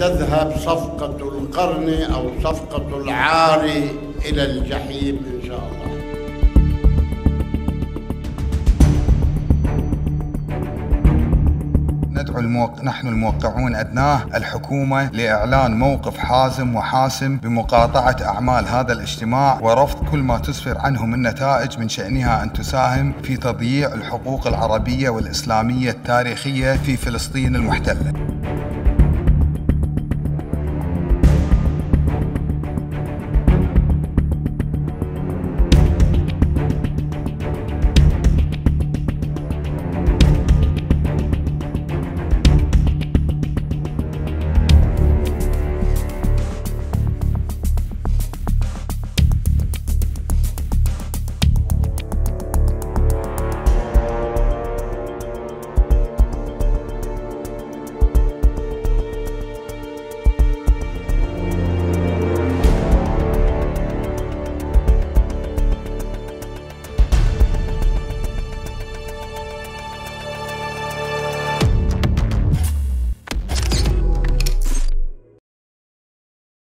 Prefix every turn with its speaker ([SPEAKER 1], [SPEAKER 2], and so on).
[SPEAKER 1] تذهب صفقة القرن أو صفقة العار إلى الجحيم إن شاء الله.
[SPEAKER 2] ندعو الموق... نحن الموقعون أدناه الحكومة لإعلان موقف حازم وحاسم بمقاطعة أعمال هذا الاجتماع ورفض كل ما تسفر عنه من نتائج من شأنها أن تساهم في تضييع الحقوق العربية والإسلامية التاريخية في فلسطين المحتلة.